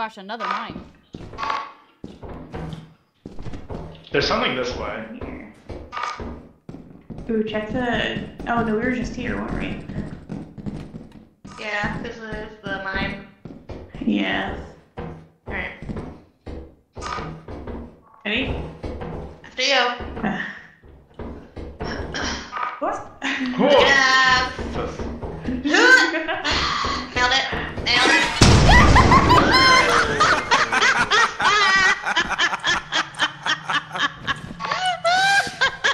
gosh, another mine. There's something this way. Ooh, check the. Oh no, we were just here, weren't we? Yeah, this is the mine. Yeah. Alright. Ready? After you. what? Yeah. Nailed it. Nailed it.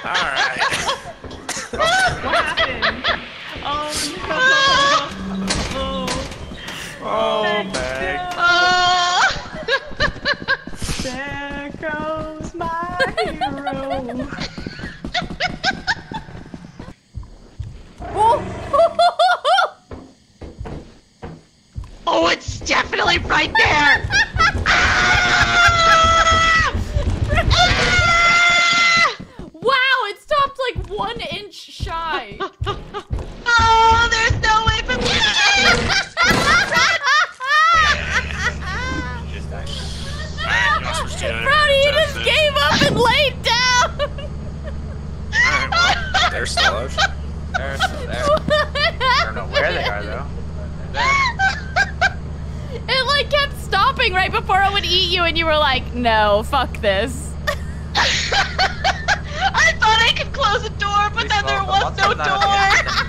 Alright. what happened? Oh no! Oh, Meg. Meg. Oh. There goes my hero. oh, it's definitely right there. Wow, it stopped like one inch shy. Oh, there's no way for me. Just died. Alright, you're supposed to do it. Brownie, you That's just it. gave up and laid down. Alright, well, they're still alive. They're still there. I don't know where they are though. but they're there. It like kept stopping right before it would eat you, and you were like, "No, fuck this." I thought I could close the door, but Please then there was no What's up, not door.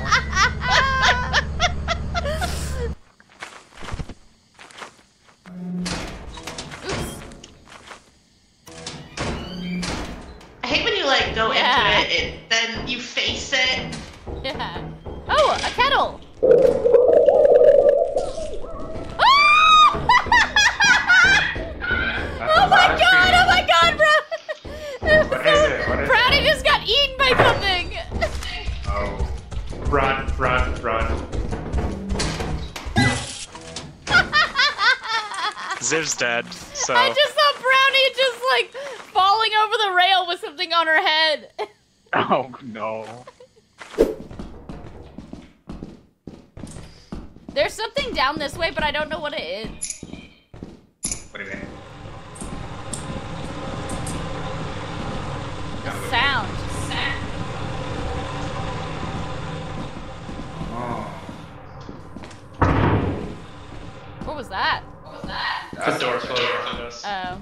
Go Yeah. into it, it, then you face it. Yeah. Oh, a kettle. Ah! oh my god! Oh my god, bro! What is it? What is Brownie just got eaten by something. Oh. Run, run, run. Ziv's dead, so. I just saw Brownie just like falling over the rail with something on her head. Oh no. There's something down this way, but I don't know what it is. What is it? The sound. Oh. What was that? What was that? The door closed behind us. Oh.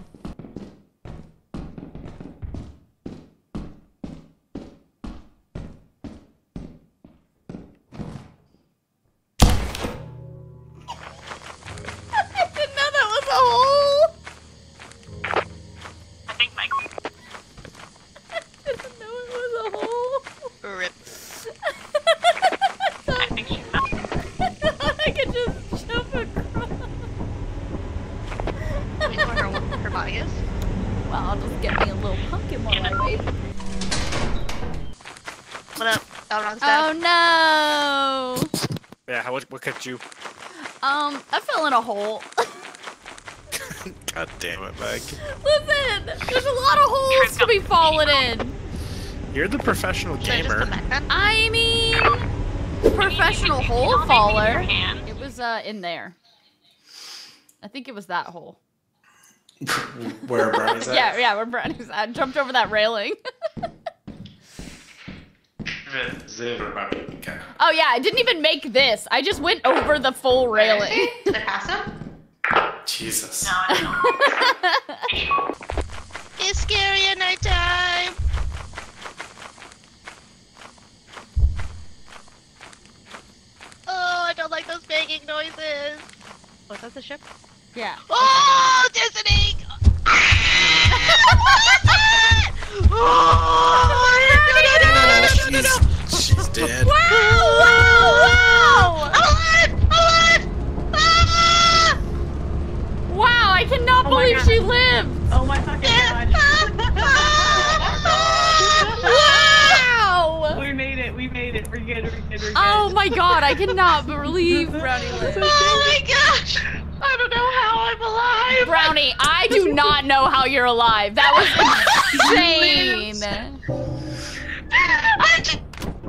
No! Yeah, how, what, what could you. Um, I fell in a hole. God damn it, Mike. Listen, there's a lot of holes to be falling in. You're the professional Should I just come gamer. I mean, professional hole faller. It was uh in there. I think it was that hole. Where Brownie's at? Yeah, yeah, we're Brownie's. I jumped over that railing. Ziv or Brownie. Okay. Oh yeah, I didn't even make this. I just went over the full railing. Did I pass him? Jesus. It's scary at nighttime. Oh, I don't like those banging noises. Was that the ship? yeah. Oh, dizzying! oh, Oh my god! I cannot believe Brownie lived. Oh my gosh! I don't know how I'm alive. Brownie, I do not know how you're alive. That was insane. I'm just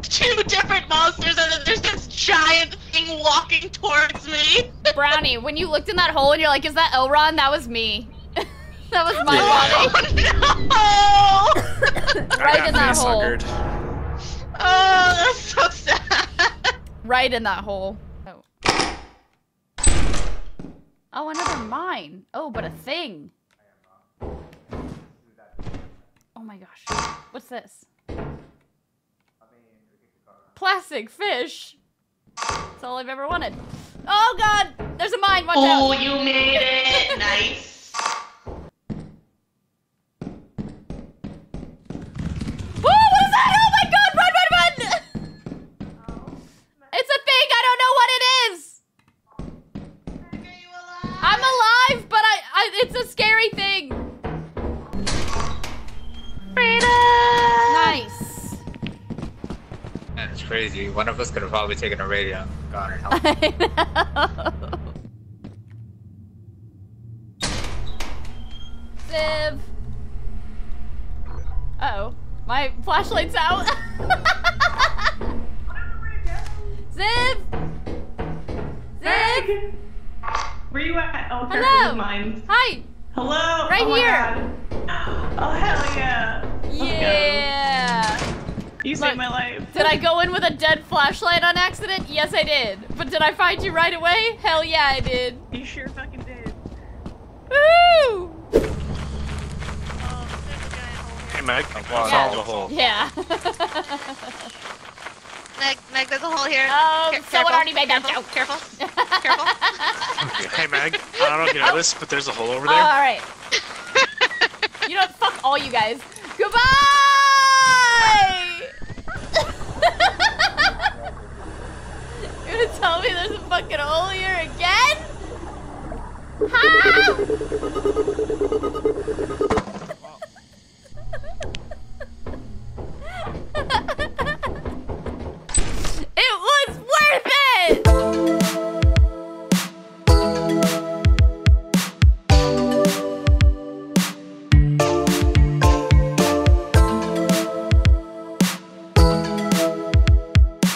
two different monsters, and then there's this giant thing walking towards me. Brownie, when you looked in that hole and you're like, is that Elron? That was me. that was my Oh no! right in that hole. facehugged. Oh, that's so sad. Right in that hole. Oh. Oh, another mine. Oh, but a thing. Oh my gosh. What's this? Plastic fish. That's all I've ever wanted. Oh god! There's a mine, watch Oh, out! you made it. Nice. Crazy. One of us could have probably taken a radio and gone and helped. I know. Ziv. Uh oh. My flashlight's out. Ziv! Ziv! Where you at? Oh, Hello. mine. Hi! Hello. Right oh my here. God. Oh hell yeah. Yeah! You Look. saved my life. Did I go in with a dead flashlight on accident? Yes, I did. But did I find you right away? Hell yeah, I did. You sure fucking did. Woo! Oh, there's a giant hole Hey here. Meg, wow. solve the hole. Yeah. Meg, Meg, there's a hole here. Um, Care- someone careful, already made that careful, joke. Careful. Careful. Hey Meg, I don't know if you know this, but there's a hole over All there. all right. You know what? Fuck all you guys. Goodbye! tell me there's a fucking hole here again? How?